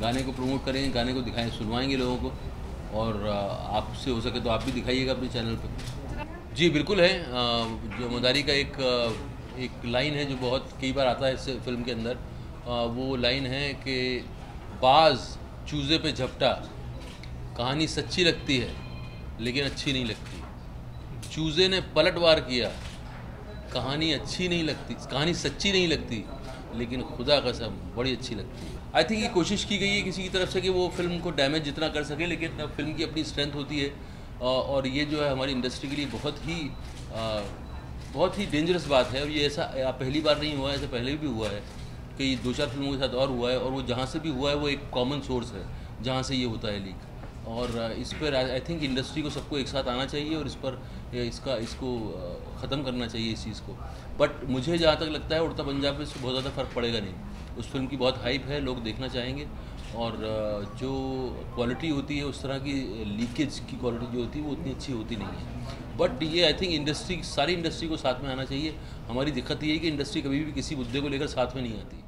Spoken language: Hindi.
गाने को प्रमोट करेंगे गाने को दिखाएँ, सुनवाएँगे लोगों को। और आपसे हो सके तो आप भी दिखाइएगा अपने चैनल पर। जी, बिल्कुल है। जो मदारी का एक एक लाइन है जो बहुत, कई बार आता है इस फ़िल्म के अंदर। वो लाइन है कि बाज चूज़े पे झपटा, कहानी सच्ची लगती है, लेकिन अच्छी नहीं लगती। चूज़े ने पलटवार किया कहानी अच्छी नहीं लगती, कहानी सच्ची नहीं लगती, लेकिन खुदा कसम, बड़ी अच्छी लगती है। आई थिंक ये कोशिश की गई है किसी की तरफ़ से कि वो फ़िल्म को डैमेज जितना कर सके, लेकिन फ़िल्म की अपनी स्ट्रेंथ होती है। और ये जो है हमारी इंडस्ट्री के लिए बहुत ही बहुत ही डेंजरस बात है। और ये ऐसा पहली बार नहीं हुआ है, ऐसा पहले भी हुआ है कई दो चार फ़िल्मों के साथ और हुआ है, और वो जहाँ से भी हुआ है, वो एक कॉमन सोर्स है, जहाँ से ये होता है लीक और इस पर आई थिंक इंडस्ट्री को सबको एक साथ आना चाहिए और इस पर इसका, इसको ख़त्म करना चाहिए इस चीज़ को। बट मुझे जहाँ तक लगता है उड़ता पंजाब में इससे बहुत ज़्यादा फ़र्क पड़ेगा नहीं। उस फ़िल्म की बहुत हाइप है, लोग देखना चाहेंगे। और जो क्वालिटी होती है, उस तरह की लीकेज की क्वालिटी जो होती है, वो उतनी अच्छी होती नहीं है। बट ये आई थिंक इंडस्ट्री सारी इंडस्ट्री को साथ में आना चाहिए। हमारी दिक्कत ये है कि इंडस्ट्री कभी भी किसी मुद्दे को लेकर साथ में नहीं आती।